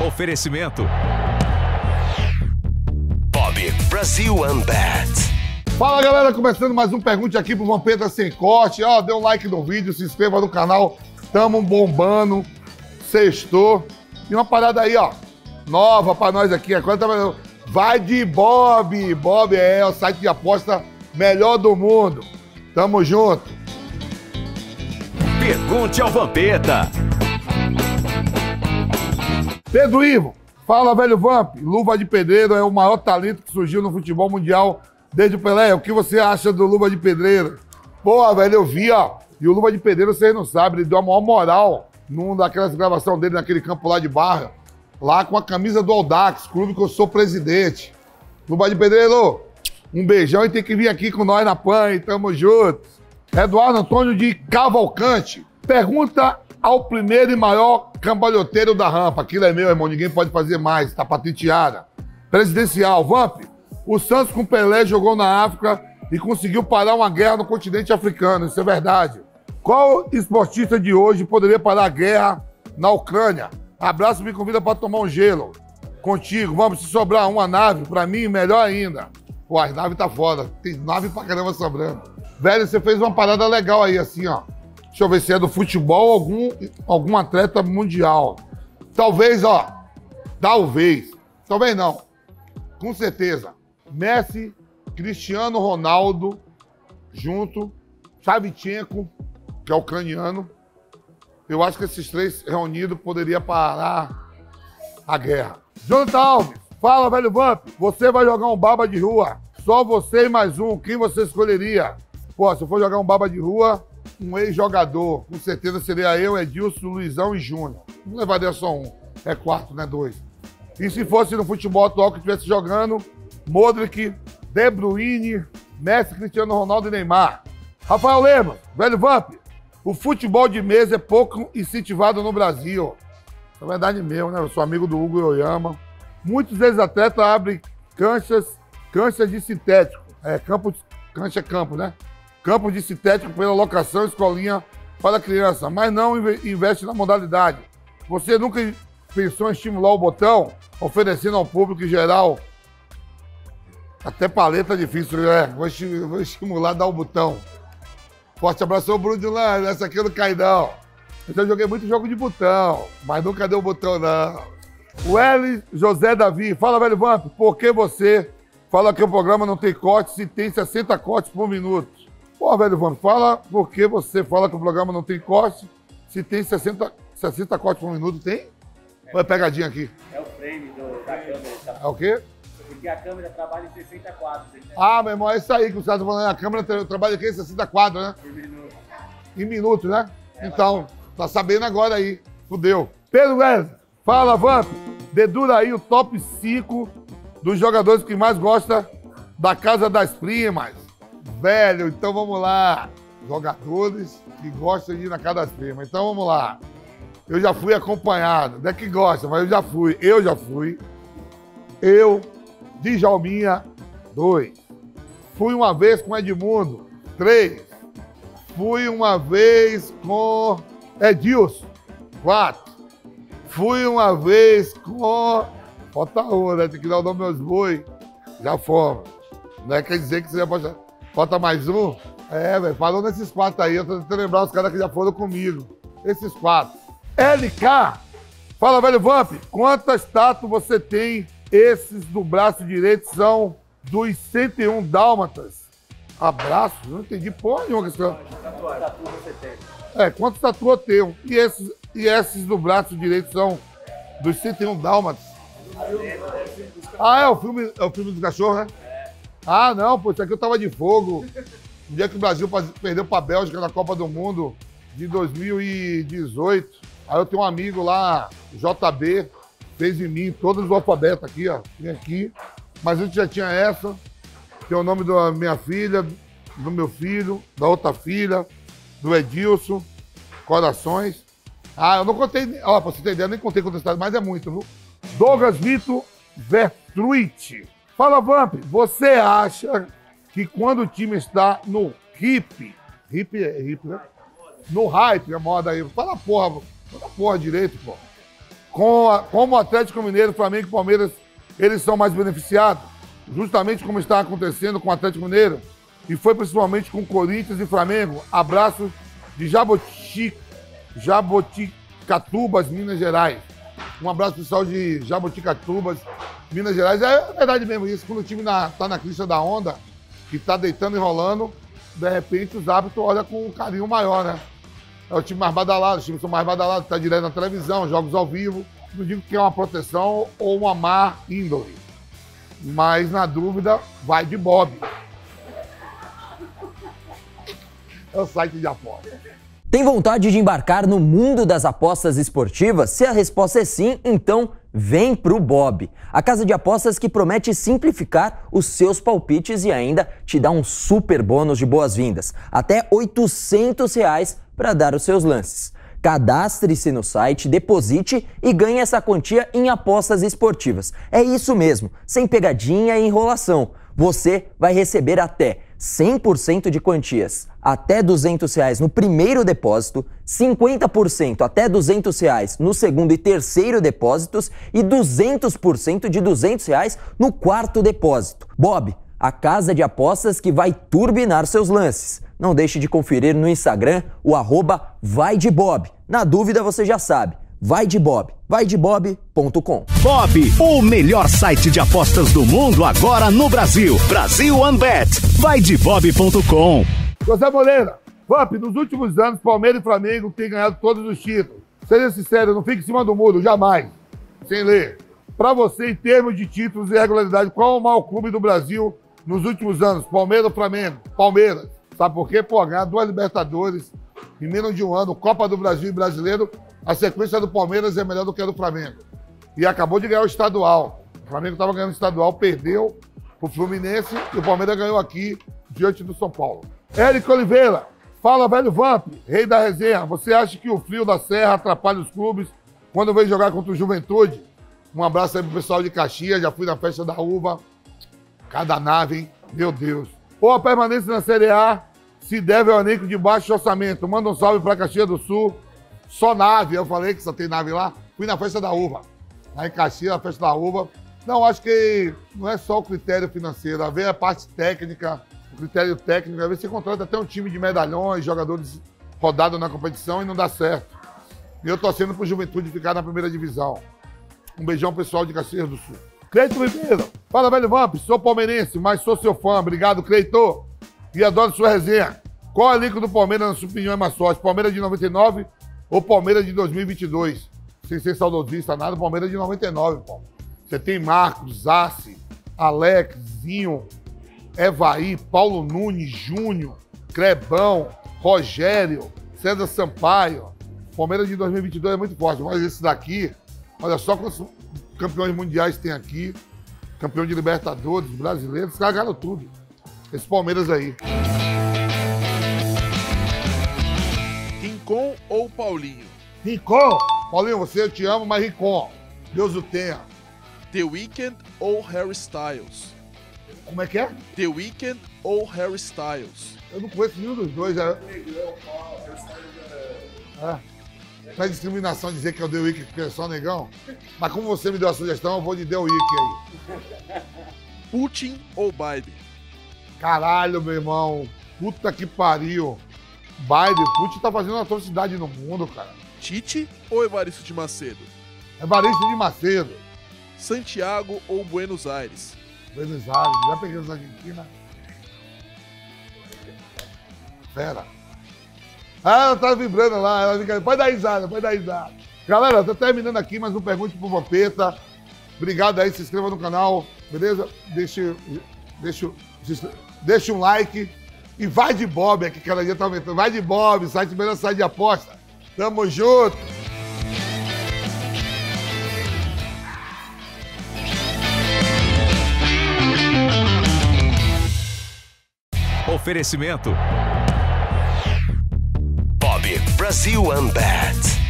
Oferecimento. Bob Brasil Unbat. Fala galera, começando mais um Pergunte aqui pro Vampeta Sem Corte. Ó, dê um like no vídeo, se inscreva no canal. Tamo bombando. Sextou. E uma parada aí, ó. Nova pra nós aqui. Agora tá... Vai de Bob. Bob é o site de aposta melhor do mundo. Tamo junto. Pergunte ao Vampeta. Pedro Ivo, fala velho Vamp. Luva de Pedreiro é o maior talento que surgiu no futebol mundial desde o Pelé. O que você acha do Luva de Pedreiro? Pô, velho, eu vi, ó. E o Luva de Pedreiro, vocês não sabem, ele deu a maior moral numa daquelas gravações dele naquele campo lá de Barra, lá com a camisa do Aldax, clube que eu sou presidente. Luva de Pedreiro, um beijão e tem que vir aqui com nós na PAN e tamo juntos. Eduardo Antônio de Cavalcante pergunta ao primeiro e maior cambalhoteiro da rampa. Aquilo é meu, irmão, ninguém pode fazer mais, tá patenteada. Presidencial, Vamp, o Santos com Pelé jogou na África e conseguiu parar uma guerra no continente africano, isso é verdade. Qual esportista de hoje poderia parar a guerra na Ucrânia? Abraço, me convida para tomar um gelo. Contigo, vamos, se sobrar uma nave, para mim, melhor ainda. Pô, as naves tá foda, tem nave pra caramba sobrando. Velho, você fez uma parada legal aí, assim, ó. Deixa eu ver se é do futebol algum, algum atleta mundial. Talvez, ó. Talvez. Talvez não. Com certeza. Messi, Cristiano Ronaldo, junto, Savchenko, que é ucraniano. Eu acho que esses três reunidos poderiam parar a guerra. Jonathan Alves, fala, velho Vamp. Você vai jogar um baba de rua. Só você e mais um. Quem você escolheria? Pô, se eu for jogar um baba de rua, um ex-jogador, com certeza seria eu, Edilson, Luizão e Júnior. Não levaria só um. É quarto, né? Dois. E se fosse no futebol atual que estivesse jogando, Modric, De Bruyne, Messi, Cristiano Ronaldo e Neymar. Rafael Lema, velho Vamp, o futebol de mesa é pouco incentivado no Brasil. É verdade mesmo, né? Eu sou amigo do Hugo Yoyama. Muitos ex-atletas abrem canchas, canchas de sintético. É, campo, cancha é campo, né? Campo de sintético pela locação escolinha para criança, mas não investe na modalidade. Você nunca pensou em estimular o botão, oferecendo ao público em geral? Até paleta é difícil, né? Vou, estimular dar o botão. Forte abraço ao Bruno de Lã, essa aqui é do Caidão. Eu já joguei muito jogo de botão, mas nunca deu botão, não. O L. José Davi, fala, velho Vamp, por que você fala que o programa não tem corte se tem 60 cortes por minuto? Pô, velho Vamp, fala por que você fala que o programa não tem corte se tem 60, 60 cortes por minuto, tem? É. Ou é pegadinha aqui? É o frame do, da câmera. Tá? É o quê? Porque a câmera trabalha em 60 quadros. Né? Ah, meu irmão, é isso aí que os caras estão falando. A câmera trabalha aqui em 60 quadros, né? Por minuto. Em minutos, né? É, então, tá sabendo agora aí. Fudeu. Pedro Wesley, fala, Vamp. Dedura aí o top 5 dos jogadores que mais gosta da Casa das Primas. Velho, então vamos lá. Jogadores que gostam de ir na Casa das Primas. Então vamos lá. Eu já fui acompanhado. Não é que gosta, mas eu já fui. Eu já fui. Eu, Djalminha, dois. Fui uma vez com Edmundo, três. Fui uma vez com Edilson, quatro. Fui uma vez com. Falta um, né? Tem que dar o nome aos boi. Já fomos. Não é quer dizer que você já pode. Falta mais um? É, velho, falou nesses quatro aí. Eu tô tentando lembrar os caras que já foram comigo. Esses quatro. LK, fala, velho Vamp, quantas tatuas você tem esses do braço direito são dos 101 dálmatas. Abraço? Não entendi porra nenhuma que você É, quantos tatu eu tenho? E esses, e esses do braço direito são dos 101 dálmatas. Ah, é o filme, é o filme dos cachorros, né? Ah, não, pô, isso aqui eu tava de fogo. No dia que o Brasil perdeu pra Bélgica na Copa do Mundo de 2018. Aí eu tenho um amigo lá, JB, fez em mim todos os alfabetos aqui, ó. Tem aqui. Mas a gente já tinha essa. Tem o nome da minha filha, do meu filho, da outra filha, do Edilson, Corações. Ah, eu não contei. Ó, pra você ter ideia, eu nem contei quantas cidades, mas é muito, viu? Douglas Vito Vertruit. Fala, Vamp, você acha que quando o time está no hip, hip é hip, né? No hype, a moda aí. Fala porra, fala porra direito, pô. Com a- como o Atlético Mineiro, Flamengo e Palmeiras, eles são mais beneficiados, justamente como está acontecendo com o Atlético Mineiro, e foi principalmente com Corinthians e Flamengo. Abraço de Jaboti, Jaboticatubas, Minas Gerais. Um abraço pessoal de Jaboticatubas, Minas Gerais. É verdade mesmo isso, quando o time na, tá na crista da onda, que tá deitando e rolando, de repente os árbitros olham com um carinho maior, né? É o time mais badalado, os times são mais badalados, tá direto na televisão, jogos ao vivo. Não digo que é uma proteção ou uma má índole. Mas na dúvida, vai de Bob. É o site de aposta. Tem vontade de embarcar no mundo das apostas esportivas? Se a resposta é sim, então vem pro Bob. A casa de apostas que promete simplificar os seus palpites e ainda te dá um super bônus de boas-vindas. Até 800 reais para dar os seus lances. Cadastre-se no site, deposite e ganhe essa quantia em apostas esportivas. É isso mesmo, sem pegadinha e enrolação. Você vai receber até 100% de quantias até 200 reais no primeiro depósito, 50% até 200 reais no segundo e terceiro depósitos e 200% de 200 reais no quarto depósito. Bob, a casa de apostas que vai turbinar seus lances. Não deixe de conferir no Instagram o arroba vai de Bob. Na dúvida você já sabe, vai de Bob, vaidebob.com. Bob, o melhor site de apostas do mundo agora no Brasil. Brasil OneBet. Vai de bob.com. José Moreira, Vamp, nos últimos anos, Palmeiras e Flamengo têm ganhado todos os títulos. Seja sincero, não fique em cima do muro, jamais. Sem ler. Para você, em termos de títulos e regularidade, qual é o maior clube do Brasil nos últimos anos? Palmeiras ou Flamengo? Palmeiras. Sabe por quê? Pô, ganhar duas Libertadores em menos de um ano, Copa do Brasil e Brasileiro, a sequência do Palmeiras é melhor do que a do Flamengo. E acabou de ganhar o estadual. O Flamengo estava ganhando o estadual, perdeu o Fluminense e o Palmeiras ganhou aqui diante do São Paulo. Érico Oliveira, fala velho Vamp, rei da resenha. Você acha que o frio da serra atrapalha os clubes quando vem jogar contra o Juventude? Um abraço aí pro pessoal de Caxias, já fui na festa da uva. Cada nave, hein? Meu Deus. Ou a permanência na Série A se deve ao elenco de baixo orçamento. Manda um salve pra Caxias do Sul. Só nave, eu falei que só tem nave lá. Fui na festa da uva. Lá em Caxias, na festa da uva. Não, acho que não é só o critério financeiro, a ver a parte técnica, o critério técnico. Às vezes você contrata até um time de medalhões, jogadores rodados na competição e não dá certo. E eu torcendo pro Juventude ficar na primeira divisão. Um beijão pessoal de Caxias do Sul. Cleito Ribeiro, fala velho Vamp, sou palmeirense, mas sou seu fã. Obrigado, Cleito. E adoro sua resenha. Qual é o elenco do Palmeiras, na sua opinião, é mais forte? Palmeiras de 99 ou Palmeiras de 2022? Sem ser saudosista, nada, Palmeiras de 99, pô. Você tem Marcos, Zassi, Alex, Zinho, Evaí, Paulo Nunes, Júnior, Crebão, Rogério, César Sampaio. Palmeiras de 2022 é muito forte, mas esse daqui, olha só quantos campeões mundiais tem aqui, campeão de Libertadores, brasileiros, os caras tudo. Esse Palmeiras aí. Rincon ou Paulinho? Rincon, Paulinho, você eu te amo, mas Rincon, Deus o tenha. The Weeknd ou Harry Styles? Como é que é? The Weeknd ou Harry Styles? Eu não conheço nenhum dos dois. É, é. Não é discriminação dizer que é o The Week porque é só negão. Mas como você me deu a sugestão, eu vou de The Week aí. Putin ou Biden? Caralho, meu irmão. Puta que pariu. Biden, Putin tá fazendo uma atrocidade no mundo, cara. Tite ou Evaristo de Macedo? Evaristo de Macedo. Santiago ou Buenos Aires? Buenos Aires, já peguei os Argentina. Pera. Ah, ela tá vibrando lá, ela fica. Pode dar risada, pode dar risada. Galera, tô terminando aqui mais um Pergunte pro Vampeta. Obrigado aí, se inscreva no canal, beleza? Deixa, deixa, deixa um like. E vai de Bob aqui, cada dia tá aumentando. Vai de Bob, site melhor site de aposta. Tamo junto. Oferecimento. Bob Brasil OneBet.